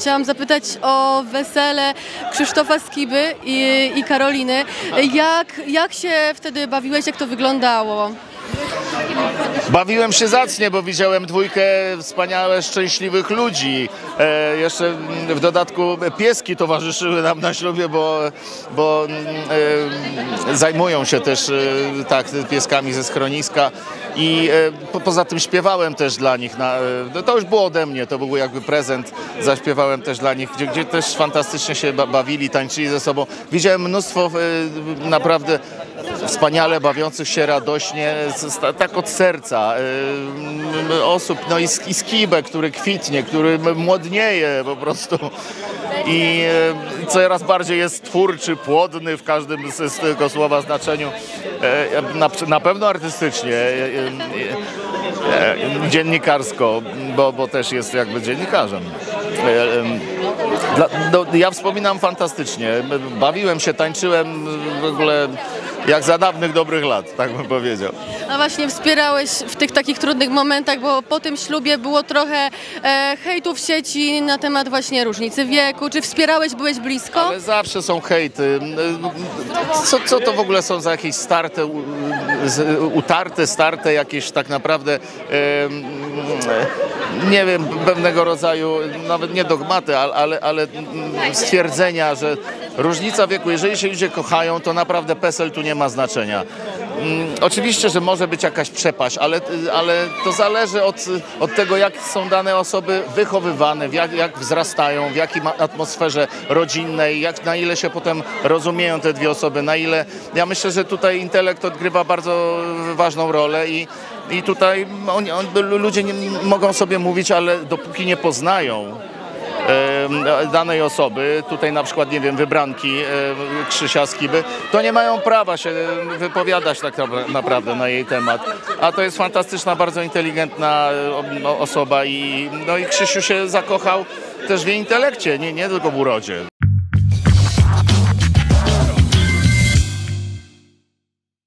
chciałam zapytać o wesele Krzysztofa Skiby i, i Karoliny. Jak, jak się wtedy bawiłeś, jak to wyglądało? Bawiłem się zacnie, bo widziałem dwójkę wspaniale szczęśliwych ludzi. E, jeszcze mm, w dodatku pieski towarzyszyły nam na ślubie, bo, bo mm, e, zajmują się też e, tak pieskami ze schroniska i e, po, poza tym śpiewałem też dla nich. Na, e, no to już było ode mnie, to był jakby prezent. Zaśpiewałem też dla nich, gdzie, gdzie też fantastycznie się ba- bawili, tańczyli ze sobą. Widziałem mnóstwo e, naprawdę wspaniale bawiących się radośnie, z- z- tak od serca y, osób, no i, i skibę, który kwitnie, który młodnieje po prostu i y, coraz bardziej jest twórczy, płodny w każdym z, z tego słowa znaczeniu, E, na, na pewno artystycznie, e, e, e, dziennikarsko, bo, bo też jest jakby dziennikarzem. No, ja wspominam fantastycznie. Bawiłem się, tańczyłem w ogóle jak za dawnych dobrych lat, tak bym powiedział. A właśnie wspierałeś w tych takich trudnych momentach, bo po tym ślubie było trochę e, hejtu w sieci na temat właśnie różnicy wieku. Czy wspierałeś, byłeś blisko? Ale zawsze są hejty. Co, co to w ogóle są za jakieś starte, utarte, starte jakieś tak naprawdę, em, nie wiem, pewnego rodzaju, nawet nie dogmaty, ale, ale, ale stwierdzenia, że różnica wieku, jeżeli się ludzie kochają, to naprawdę PESEL tu nie ma znaczenia. Mm, Oczywiście, że może być jakaś przepaść, ale, ale to zależy od, od tego, jak są dane osoby wychowywane, jak, jak wzrastają, w jakiej atmosferze rodzinnej, jak, na ile się potem rozumieją te dwie osoby, na ile... Ja myślę, że tutaj intelekt odgrywa bardzo ważną rolę i, i tutaj oni, on, ludzie nie mogą sobie mówić, ale dopóki nie poznają danej osoby, tutaj na przykład, nie wiem, wybranki Krzysia Skiby, to nie mają prawa się wypowiadać tak napra- naprawdę na jej temat. A to jest fantastyczna, bardzo inteligentna osoba i, no i Krzysiu się zakochał też w jej intelekcie, nie, nie tylko w urodzie.